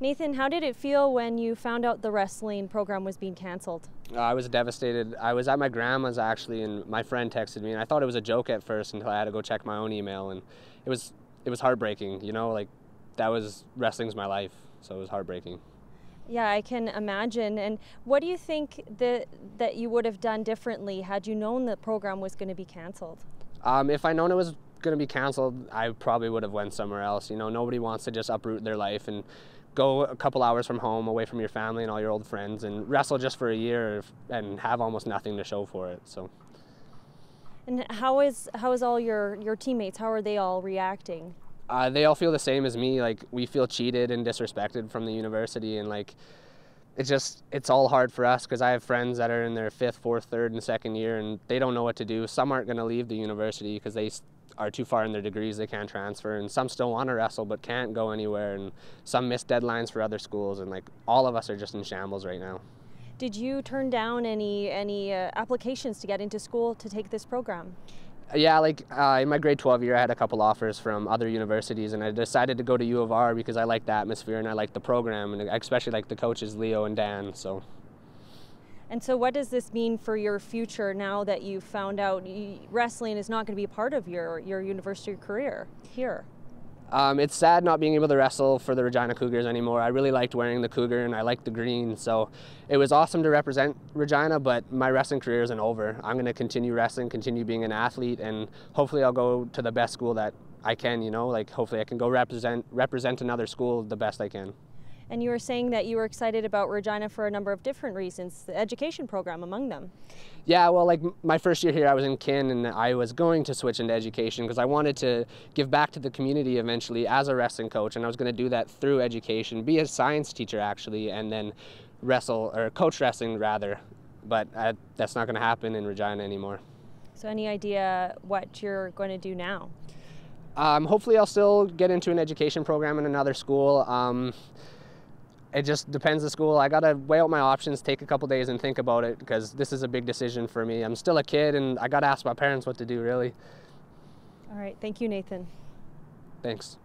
Nathan, how did it feel when you found out the wrestling program was being canceled? Uh, I was devastated. I was at my grandma's actually, and my friend texted me, and I thought it was a joke at first until I had to go check my own email, and it was it was heartbreaking. You know, like that was wrestling's my life, so it was heartbreaking. Yeah, I can imagine. And what do you think that that you would have done differently had you known the program was going to be canceled? Um, if I known it was going to be canceled, I probably would have went somewhere else. You know, nobody wants to just uproot their life and go a couple hours from home, away from your family and all your old friends, and wrestle just for a year and have almost nothing to show for it. So. And how is how is all your your teammates? How are they all reacting? Uh, they all feel the same as me. Like we feel cheated and disrespected from the university, and like it's just it's all hard for us because I have friends that are in their fifth, fourth, third, and second year, and they don't know what to do. Some aren't going to leave the university because they are too far in their degrees, they can't transfer, and some still want to wrestle but can't go anywhere, and some miss deadlines for other schools, and like all of us are just in shambles right now. Did you turn down any any uh, applications to get into school to take this program? Yeah, like uh, in my grade 12 year, I had a couple offers from other universities, and I decided to go to U of R because I like the atmosphere and I like the program, and I especially like the coaches Leo and Dan. So. And so, what does this mean for your future now that you've found out wrestling is not going to be a part of your, your university career here? Um, it's sad not being able to wrestle for the Regina Cougars anymore. I really liked wearing the Cougar and I liked the green, so it was awesome to represent Regina, but my wrestling career isn't over. I'm going to continue wrestling, continue being an athlete, and hopefully I'll go to the best school that I can, you know, like hopefully I can go represent, represent another school the best I can. And you were saying that you were excited about Regina for a number of different reasons, the education program among them. Yeah, well, like my first year here, I was in kin and I was going to switch into education because I wanted to give back to the community eventually as a wrestling coach. And I was going to do that through education, be a science teacher actually, and then wrestle or coach wrestling rather. But I, that's not going to happen in Regina anymore. So, any idea what you're going to do now? Um, hopefully, I'll still get into an education program in another school. Um, it just depends the school. I gotta weigh out my options, take a couple days and think about it because this is a big decision for me. I'm still a kid and I gotta ask my parents what to do really. All right, thank you, Nathan. Thanks.